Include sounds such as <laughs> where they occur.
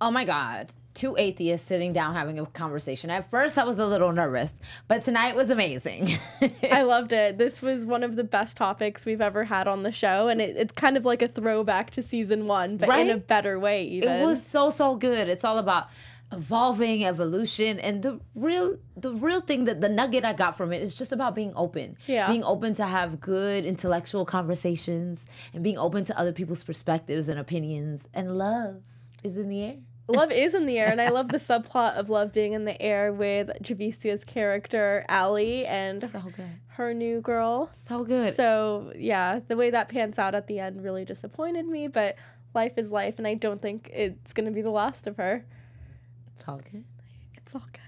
Oh my God. Two atheists sitting down having a conversation. At first, I was a little nervous, but tonight was amazing. <laughs> I loved it. This was one of the best topics we've ever had on the show, and it, it's kind of like a throwback to season one, but in a better way. Even it was so so good. It's all about evolving, evolution, and the real the real thing that the nugget I got from it is just about being open. Yeah. Being open to have good intellectual conversations and being open to other people's perspectives and opinions. And love is in the air. love is in the air, and I love the <laughs> subplot of love being in the air with Javicia's character Ali and So good. her new girl. So good. So yeah, the way that pans out at the end really disappointed me, but life is life, and I don't think it's gonna be the last of her. it's all good. It's all good.